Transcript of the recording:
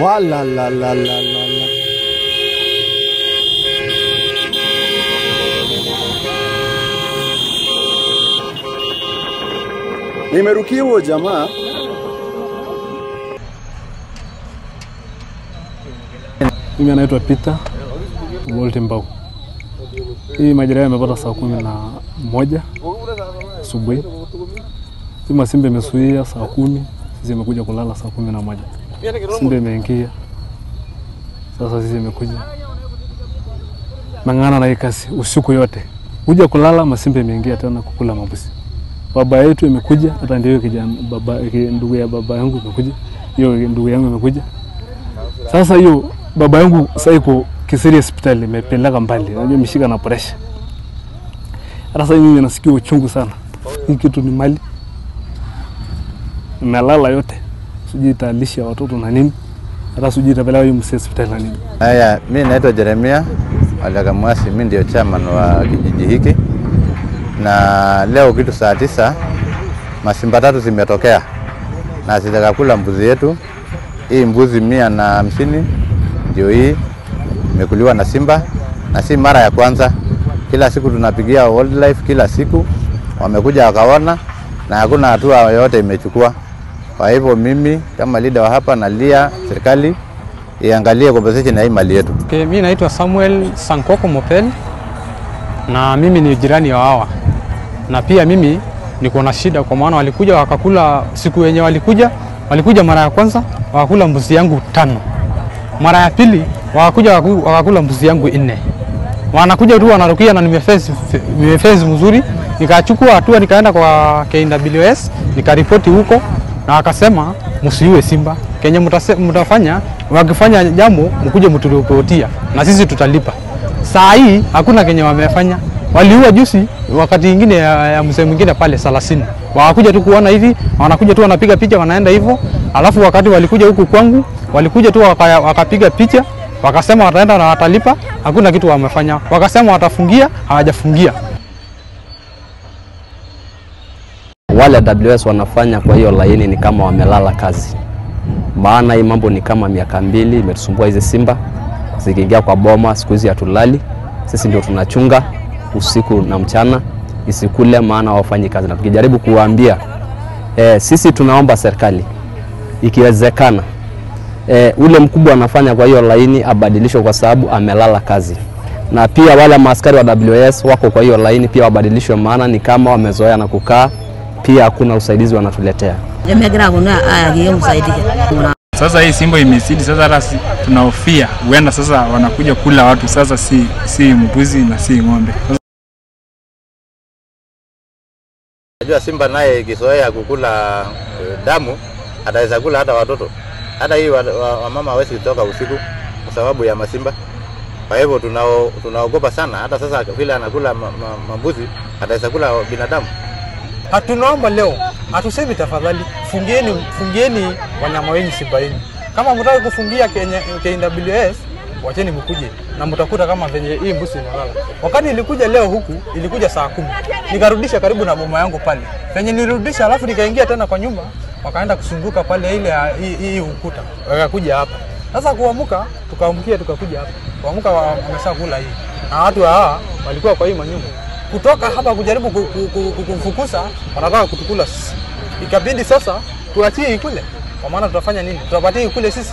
Wala la la la la la. Nimerukiwa jamaa. Mimi anaitwa Peter Woltembau. Hii majira yamepata saa kumi na moja asubuhi. Hii masimba imesuia saa kumi, sisi imekuja kulala saa kumi na moja. Simba imeingia. Sasa, sisi imekuja. Nang'ana na hii kasi usiku yote, kuja kulala, masimba imeingia tena kukula mabusi. Baba yetu imekuja, hata ndio kijana baba, ndugu ya baba yangu imekuja, hiyo ndugu yangu imekuja. Sasa hiyo baba yangu sasa iko Kisiri hospitali, imepeleka mbali, najua imeshika na pressure. Sasa mimi nasikia uchungu sana. Hii kitu ni mali. Imelala yote, sijui italisha watoto na nini, hata sijui itapeleka msee hospitali na nini. Haya, mi naitwa Jeremia Alagamwasi, mi ndio chairman wa kijiji hiki, na leo kitu saa tisa masimba tatu zimetokea na zitakakula mbuzi yetu. Hii mbuzi mia na hamsini ndio hii imekuliwa na simba, na si mara ya kwanza. Kila siku tunapigia wildlife, kila siku wamekuja wakaona, na hakuna hatua yoyote imechukua. Kwa hivyo mimi kama leader wa hapa nalia serikali iangalie compensation ya hii mali yetu. Okay, mimi naitwa Samuel Sankoko Mopel na mimi ni jirani wa hawa, na pia mimi niko na shida kwa maana walikuja wakakula siku yenye walikuja walikuja mara ya kwanza wakakula mbuzi yangu tano, mara ya pili wakakuja wakakula mbuzi yangu nne. Wanakuja tu wanarukia na nimefezi, nimefezi mzuri, nikachukua hatua nikaenda kwa KWS nikaripoti huko, na akasema msiue simba, kenye mtafanya wakifanya jambo mkuje mturipotia na sisi tutalipa. Saa hii hakuna kenye wamefanya, waliua jusi, wakati ingine ya, ya mzee mwingine pale Salasini, wakakuja tu kuona hivi, wanakuja tu wanapiga picha wanaenda hivyo, alafu wakati walikuja huku kwangu walikuja tu waka- wakapiga picha wakasema wataenda na watalipa, hakuna kitu wamefanya. Wakasema watafungia, hawajafungia. Wale WS wanafanya kwa hiyo laini ni kama wamelala kazi, maana hii mambo ni kama miaka mbili imetusumbua hizi simba zikiingia kwa boma. Siku hizi hatulali, sisi ndio tunachunga usiku na mchana isikule, maana wafanyi kazi, na tukijaribu kuwaambia e, sisi tunaomba serikali ikiwezekana e, ule mkubwa anafanya kwa hiyo laini abadilishwe kwa sababu amelala kazi, na pia wale maaskari wa WS wako kwa hiyo laini pia wabadilishwe, maana ni kama wamezoea na kukaa, pia hakuna usaidizi wanatuletea. Sasa hii simba imezidi, sasa hata tunahofia huenda sasa wanakuja kula watu, sasa si, si mbuzi na si ng'ombe. Najua simba naye ikizoea kukula eh, damu ataweza kula hata watoto. Hata hii wamama wa, hawezi kutoka usiku kwa sababu ya masimba. Kwa hivyo tunao tunaogopa sana, hata sasa vile anakula ma, ma, mambuzi ataweza kula binadamu. Hatunaomba leo, hatusemi tafadhali, fungieni, fungieni wanyama wenyu simba yenu. Kama mtaki kufungia Kenya, KWS wacheni mkuje. Na mtakuta kama venye hii mbusi inalala. Wakati ilikuja leo huku ilikuja saa kumi. Nikarudisha karibu na boma yangu pale, venye nirudisha, alafu nikaingia tena kwa nyumba, wakaenda kusunguka pale ile hii ukuta, wakakuja hapa. Sasa kuamuka, tukaamkia tukakuja hapa, kuamuka wamesha kula hii, na watu hawa walikuwa kwa hii manyumba kutoka hapa kujaribu ku- ku- ku- ku- kumfukuza, wanataka kutukula sisi. Ikabidi sasa tuachie ikule, kwa maana tutafanya nini? Tutapatia ikule sisi?